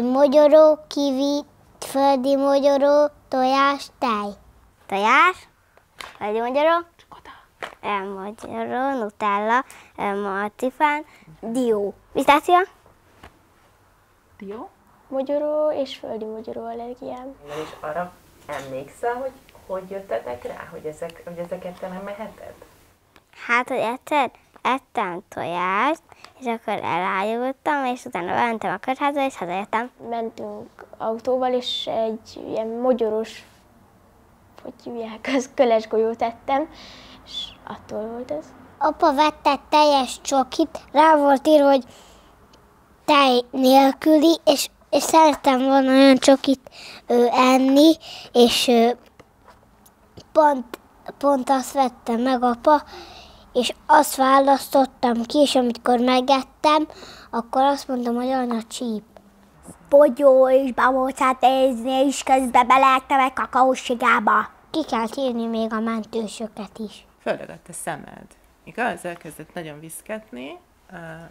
mogyoró, kivi, földi mogyoró, tojás, tej. Tojás, földi mogyoró, mogyoró, nutella, marcipán, dió. Pisztácia? Jó? Mogyoró és földi mogyoró allergiám. Na és arra emlékszel, hogy hogy jöttetek rá, hogy, ezek, hogy ezeket te nem meheted? Hát, hogy egyszer ettem tojást, és akkor elájultam, és utána mentem a kórházba, és hazajöttem. Mentünk autóval, és egy ilyen mogyoros, hogy hívják, az köles golyót ettem, és attól volt ez. Apa vette teljes csokit, rá volt írva, hogy tej nélküli, és, és szerettem volna olyan csokit ö, enni, és ö, pont, pont azt vette meg apa, és azt választottam ki, és amikor megettem, akkor azt mondtam, hogy olyan a csíp. Bogyó és babócát nézni, és közben beleettem egy kakaósigába. Ki kell írni még a mentősöket is. Földögött a szemed. Igaz? Elkezdett nagyon viszketni,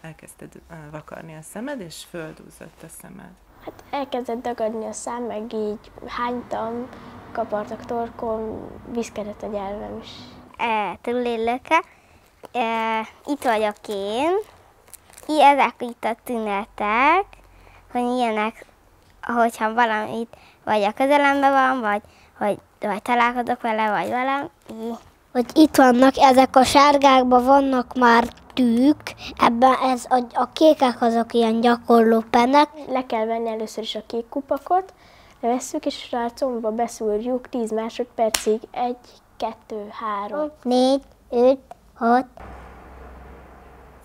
elkezdted vakarni a szemed, és földúzott a szemed. Hát elkezdett dagadni a szám, meg így hánytam, kapartak torkom, viszkedett a nyelvem is. E, Túlélőke. E, itt vagyok én. I, ezek itt a tünetek, hogy ilyenek, hogyha valamit, vagy a közelemben van, vagy, vagy, vagy találkozok vele, vagy valami. Hogy itt vannak, ezek a sárgákban vannak már tűk, ebben ez a, a kékek azok ilyen gyakorló penek, Le kell venni először is a kék kupakot, levesszük, és rá a combba beszúrjuk 10 másodpercig, 1, 2, 3. négy, öt, hat,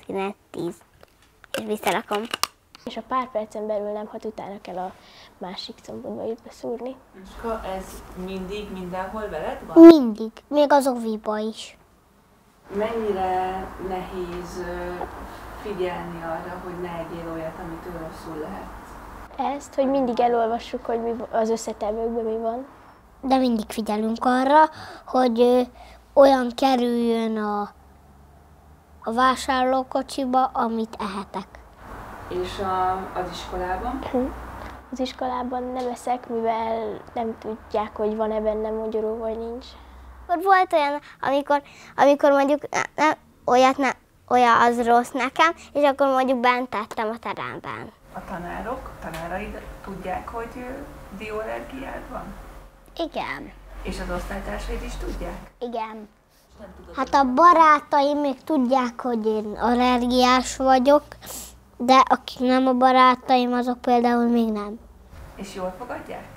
9, 10. És visszarakom. És a pár percen belül nem hat, utána kell a másik combodba is beszúrni. Ska, ez mindig mindenhol veled van? mindig, még az oviba is. Mennyire nehéz figyelni arra, hogy ne egyél olyat, amitől rosszul lehet? Ezt, hogy mindig elolvassuk, hogy mi, az összetevőkben mi van. De mindig figyelünk arra, hogy olyan kerüljön a, a vásárlókocsiba, amit ehetek. És a, az iskolában? Az iskolában nem eszek, mivel nem tudják, hogy van-e benne mogyoró, vagy nincs. Akkor volt olyan, amikor, amikor mondjuk ne, ne, olyat ne, olyan az rossz nekem, és akkor mondjuk bent tettem a teremben. A tanárok, tanáraid tudják, hogy dióallergiád van? Igen. És az osztálytársaid is tudják? Igen. Hát a barátaim még tudják, hogy én allergiás vagyok, de akik nem a barátaim, azok például még nem. És jól fogadják?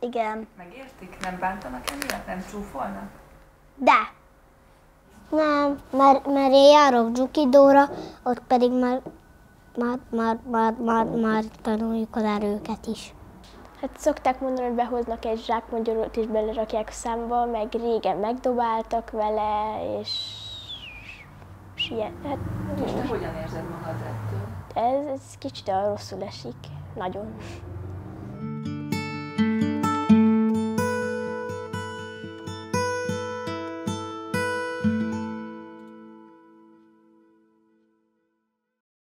Igen. Megértik? Nem bántanak emiatt? Nem csúfolnak? De. Nem, mert, mert én járok Dzsukidóra, ott pedig már, már, már, már, már, már tanuljuk az erőket is. Hát szokták mondani, hogy behoznak egy zsák mogyorót és belerakják a számba, meg régen megdobáltak vele, és, és ilyen. Hát És te hogyan érzed magad ettől? ez, ez kicsit olyan rosszul esik. Nagyon.